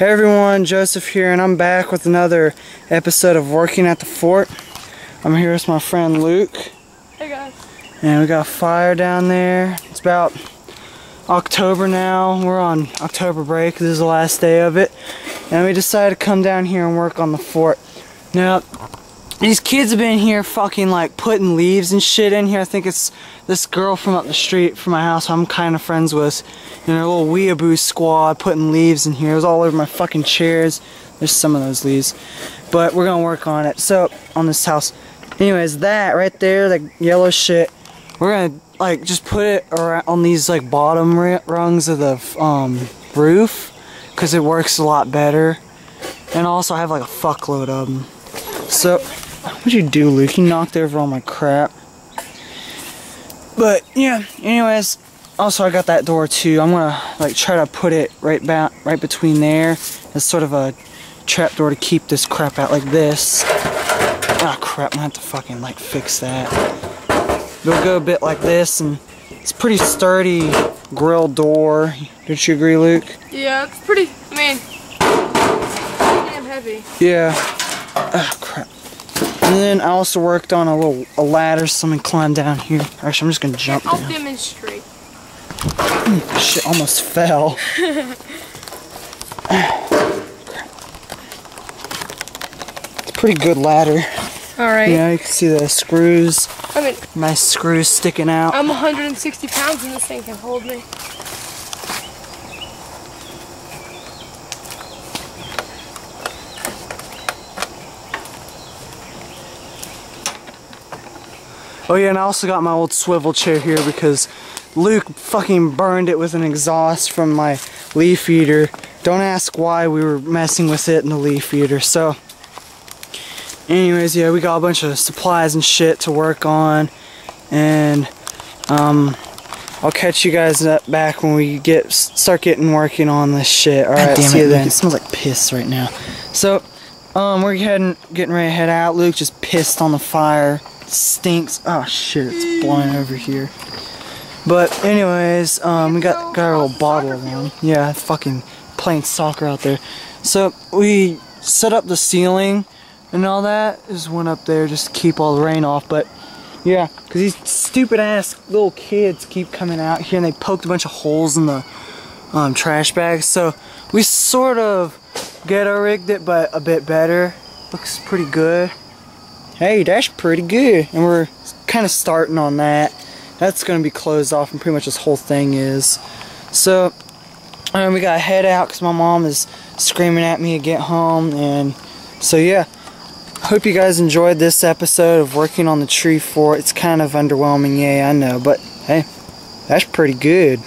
Hey everyone, Joseph here, and I'm back with another episode of Working at the Fort. I'm here with my friend Luke. Hey guys. And we got fire down there. It's about October now. We're on October break. This is the last day of it. And we decided to come down here and work on the fort. Now, these kids have been here fucking like putting leaves and shit in here. I think it's this girl from up the street from my house I'm kind of friends with. And her little weeaboo squad putting leaves in here. It was all over my fucking chairs. There's some of those leaves. But we're gonna work on it. So, on this house. Anyways, that right there, that yellow shit, we're gonna like just put it around on these like bottom rungs of the um, roof. Because it works a lot better. And also I have like a fuckload of them. So, What'd you do, Luke? You knocked over all my crap. But yeah, anyways, also I got that door too. I'm gonna like try to put it right back right between there as sort of a trap door to keep this crap out like this. Ah crap, I'm gonna have to fucking like fix that. It'll go a bit like this and it's pretty sturdy grill door. Don't you agree, Luke? Yeah, it's pretty, I mean, damn heavy. Yeah. Ah. And then I also worked on a little a ladder so I'm gonna climb down here. Actually, I'm just gonna jump I'll down. demonstrate. Shit, almost fell. it's a pretty good ladder. Alright. Yeah, you can see the screws. I mean, Nice screws sticking out. I'm 160 pounds and this thing can hold me. Oh yeah, and I also got my old swivel chair here because Luke fucking burned it with an exhaust from my leaf eater. Don't ask why we were messing with it in the leaf eater. So, anyways, yeah, we got a bunch of supplies and shit to work on. And, um, I'll catch you guys back when we get start getting working on this shit. Alright, see it, you then. It smells like piss right now. So, um, we're heading, getting ready to head out. Luke just pissed on the fire stinks. Oh shit, it's blowing over here. But anyways, um, we got got our little bottle of. Yeah, fucking playing soccer out there. So we set up the ceiling and all that. Just went up there just to keep all the rain off. But yeah, because these stupid ass little kids keep coming out here and they poked a bunch of holes in the um, trash bags. So we sort of ghetto rigged it, but a bit better. Looks pretty good hey, that's pretty good. And we're kind of starting on that. That's going to be closed off and pretty much this whole thing is. So, um, we got to head out because my mom is screaming at me to get home. And so, yeah. Hope you guys enjoyed this episode of working on the tree fort. It's kind of underwhelming, yeah, I know. But, hey, that's pretty good.